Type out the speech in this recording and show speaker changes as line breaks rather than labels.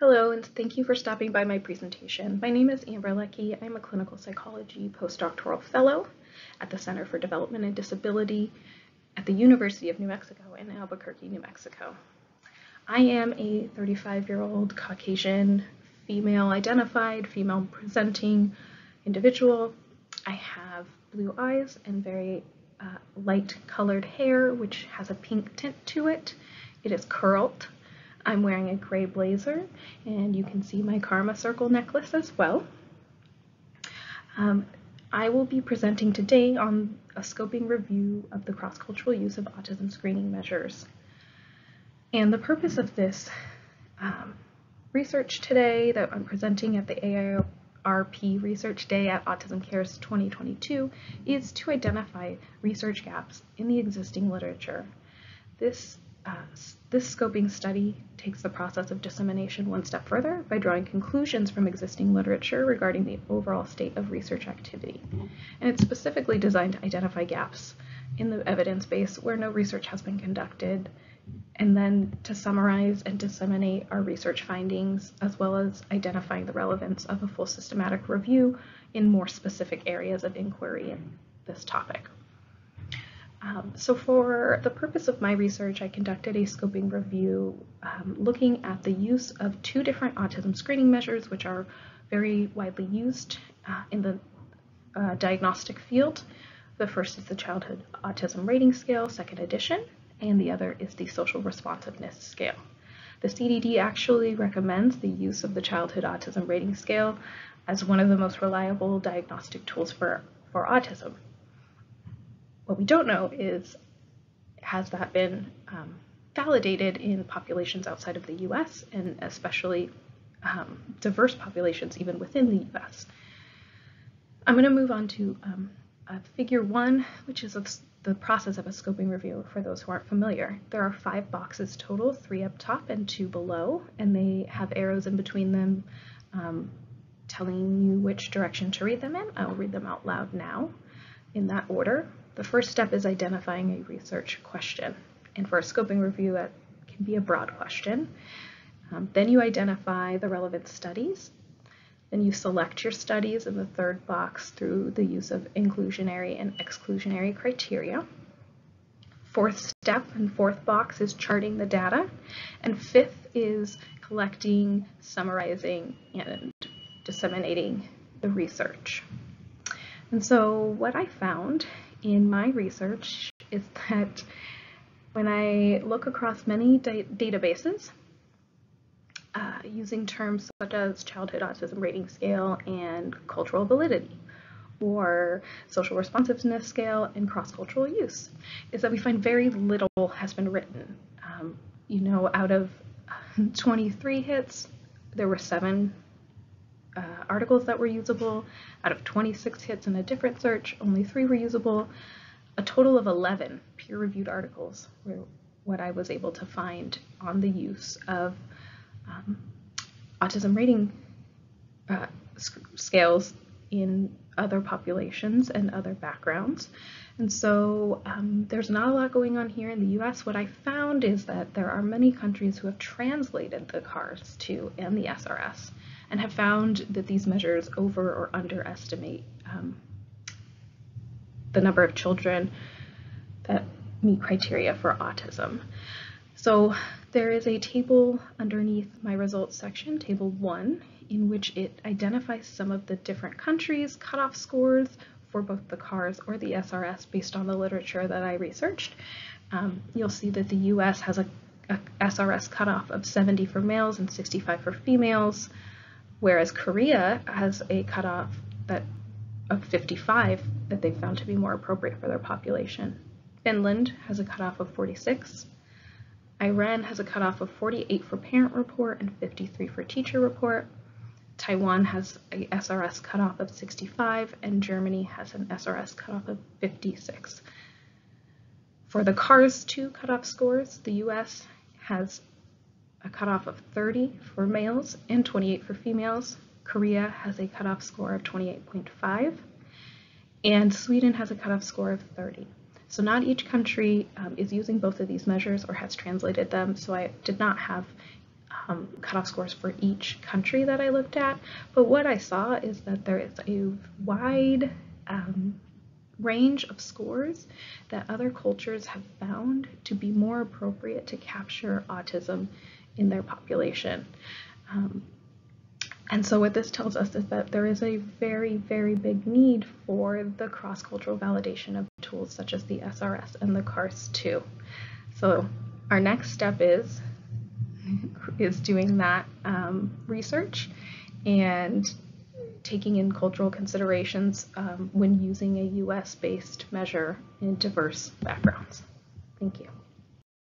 Hello, and thank you for stopping by my presentation. My name is Amber Leckie. I'm a clinical psychology postdoctoral fellow at the Center for Development and Disability at the University of New Mexico in Albuquerque, New Mexico. I am a 35-year-old Caucasian, female identified, female presenting individual. I have blue eyes and very uh, light colored hair, which has a pink tint to it. It is curled I'm wearing a gray blazer and you can see my Karma Circle necklace as well. Um, I will be presenting today on a scoping review of the cross-cultural use of autism screening measures. And the purpose of this um, research today that I'm presenting at the AIRP Research Day at Autism Cares 2022 is to identify research gaps in the existing literature. This uh, this scoping study takes the process of dissemination one step further by drawing conclusions from existing literature regarding the overall state of research activity. And it's specifically designed to identify gaps in the evidence base where no research has been conducted, and then to summarize and disseminate our research findings, as well as identifying the relevance of a full systematic review in more specific areas of inquiry in this topic. Um, so for the purpose of my research, I conducted a scoping review um, looking at the use of two different autism screening measures, which are very widely used uh, in the uh, diagnostic field. The first is the Childhood Autism Rating Scale, second edition, and the other is the Social Responsiveness Scale. The CDD actually recommends the use of the Childhood Autism Rating Scale as one of the most reliable diagnostic tools for, for autism. What we don't know is, has that been um, validated in populations outside of the US and especially um, diverse populations even within the US? I'm going to move on to um, figure one, which is the process of a scoping review for those who aren't familiar. There are five boxes total, three up top and two below, and they have arrows in between them um, telling you which direction to read them in. I'll read them out loud now in that order. The first step is identifying a research question. And for a scoping review, that can be a broad question. Um, then you identify the relevant studies. Then you select your studies in the third box through the use of inclusionary and exclusionary criteria. Fourth step and fourth box is charting the data. And fifth is collecting, summarizing, and disseminating the research. And so what I found in my research is that when I look across many da databases, uh, using terms such as childhood autism rating scale and cultural validity, or social responsiveness scale and cross-cultural use, is that we find very little has been written. Um, you know, out of 23 hits, there were seven uh, articles that were usable. Out of 26 hits in a different search, only three were usable. A total of 11 peer-reviewed articles were what I was able to find on the use of um, autism rating uh, scales in other populations and other backgrounds. And so um, there's not a lot going on here in the US. What I found is that there are many countries who have translated the CARS 2 and the SRS and have found that these measures over or underestimate um, the number of children that meet criteria for autism. So there is a table underneath my results section, table one, in which it identifies some of the different countries' cutoff scores for both the CARS or the SRS based on the literature that I researched. Um, you'll see that the US has a, a SRS cutoff of 70 for males and 65 for females whereas Korea has a cutoff that of 55 that they found to be more appropriate for their population. Finland has a cutoff of 46. Iran has a cutoff of 48 for parent report and 53 for teacher report. Taiwan has a SRS cutoff of 65 and Germany has an SRS cutoff of 56. For the CARS 2 cutoff scores, the US has a cutoff of 30 for males and 28 for females. Korea has a cutoff score of 28.5, and Sweden has a cutoff score of 30. So not each country um, is using both of these measures or has translated them, so I did not have um, cutoff scores for each country that I looked at, but what I saw is that there is a wide um, range of scores that other cultures have found to be more appropriate to capture autism in their population. Um, and so what this tells us is that there is a very, very big need for the cross-cultural validation of tools such as the SRS and the CARS-2. So our next step is is doing that um, research and taking in cultural considerations um, when using a US-based measure in diverse backgrounds. Thank you.